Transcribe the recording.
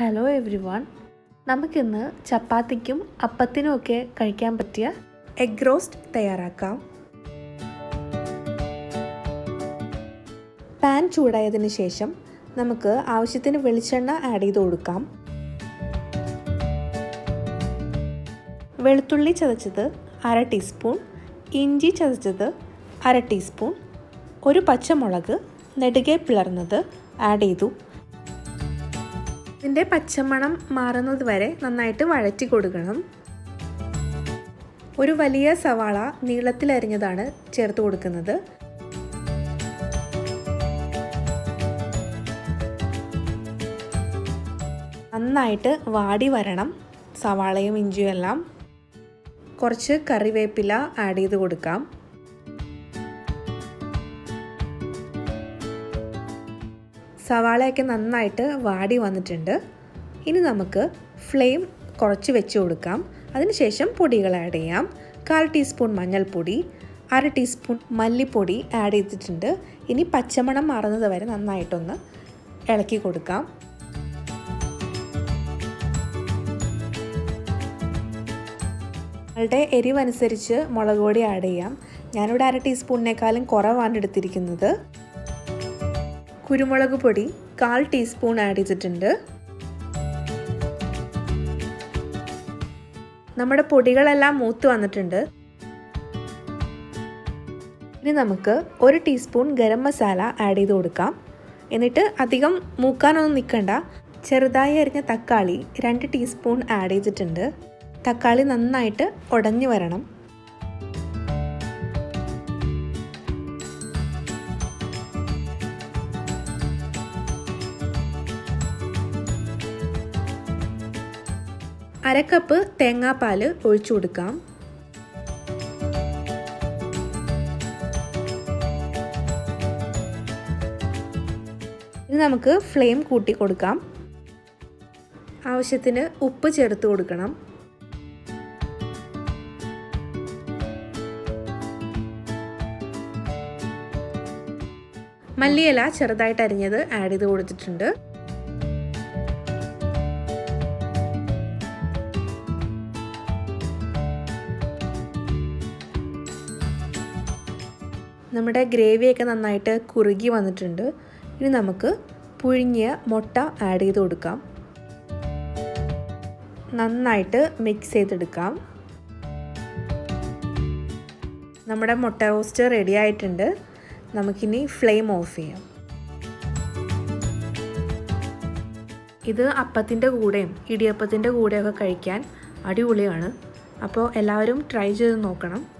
Hello every one നമുക്കിന്ന് ചപ്പാത്തിക്കും അപ്പത്തിനും ഒക്കെ കഴിക്കാൻ പറ്റിയ എഗ് റോസ്റ്റ് തയ്യാറാക്കാം. പാൻ ചൂടായതിന് ശേഷം നമുക്ക് ആവശ്യത്തിന് വെളിച്ചെണ്ണ ആഡ് ചെയ്ത് കൊടുക്കാം. വെളുത്തുള്ളി ചതച്ചത് അര ടീസ്പൂൺ ഇഞ്ചി ചതച്ചത് അര ടീസ്പൂൺ ഒരു പച്ചമുളക് നെടുകെ പിളർന്നത് ആഡ് ചെയ്തു. ഇതിന്റെ പച്ചമണം മാറുന്നത് വരെ നന്നായിട്ട് വഴറ്റി കൊടുക്കണം. ഒരു വലിയ സവാള നീളത്തിലരിഞ്ഞതാണ് ചേർത്ത് കൊടുക്കുന്നത്. നന്നായിട്ട് വാടി വരണം സവാളയും ഇഞ്ചിയും എല്ലാം. കുറച്ച് കറിവേപ്പില ആഡ് ചെയ്ത് കൊടുക്കാം. സവാളയൊക്കെ നന്നായിട്ട് വാടി വന്നിട്ടുണ്ട്. ഇനി നമുക്ക് ഫ്ലെയിം കുറച്ച് വെച്ച് കൊടുക്കാം. അതിനുശേഷം പൊടികൾ ആഡ് ചെയ്യാം. കാൽ ടീസ്പൂൺ മഞ്ഞൾപ്പൊടി അര ടീസ്പൂൺ മല്ലിപ്പൊടി ആഡ് ചെയ്തിട്ടുണ്ട്. ഇനി പച്ചമണം മാറുന്നത് വരെ നന്നായിട്ടൊന്ന് ഇളക്കി കൊടുക്കാം. നിങ്ങളുടെ എരിവനുസരിച്ച് മുളക് പൊടി ആഡ് ചെയ്യാം. ഞാനിവിടെ അര ടീസ്പൂണിനേക്കാളും കുറവാണ് എടുത്തിരിക്കുന്നത്. കുരുമുളക് പൊടി കാൽ ടീസ്പൂൺ ആഡ് ചെയ്തിട്ടുണ്ട്. നമ്മുടെ പൊടികളെല്ലാം മൂത്ത് വന്നിട്ടുണ്ട്. ഇനി നമുക്ക് ഒരു ടീസ്പൂൺ ഗരം മസാല ആഡ് ചെയ്ത് കൊടുക്കാം. എന്നിട്ട് അധികം മൂക്കാനൊന്നും നിൽക്കണ്ട. ചെറുതായി അരിഞ്ഞ തക്കാളി രണ്ട് ടീസ്പൂൺ ആഡ് ചെയ്തിട്ടുണ്ട്. തക്കാളി നന്നായിട്ട് ഉടഞ്ഞു വരണം. അരക്കപ്പ് തേങ്ങാപ്പാൽ ഒഴിച്ചു കൊടുക്കാം. ഇനി നമുക്ക് ഫ്ലെയിം കൂട്ടി കൊടുക്കാം. ആവശ്യത്തിന് ഉപ്പ് ചേർത്ത് കൊടുക്കണം. മല്ലിയില ചെറുതായിട്ട് അരിഞ്ഞത് ആഡ് ചെയ്ത് കൊടുത്തിട്ടുണ്ട്. നമ്മുടെ ഗ്രേവിയൊക്കെ നന്നായിട്ട് കുറുകി വന്നിട്ടുണ്ട്. ഇനി നമുക്ക് പുഴുങ്ങിയ മുട്ട ആഡ് ചെയ്ത് കൊടുക്കാം. നന്നായിട്ട് മിക്സ് ചെയ്തെടുക്കാം. നമ്മുടെ മുട്ട റോസ്റ്റ് റെഡി ആയിട്ടുണ്ട്. നമുക്കിനി ഫ്ലെയിം ഓഫ് ചെയ്യാം. ഇത് അപ്പത്തിന്റെ കൂടെയും ഇടിയപ്പത്തിന്റെ കൂടെയൊക്കെ കഴിക്കാൻ അടിപൊളിയാണ്. അപ്പോൾ എല്ലാവരും ട്രൈ ചെയ്ത് നോക്കണം.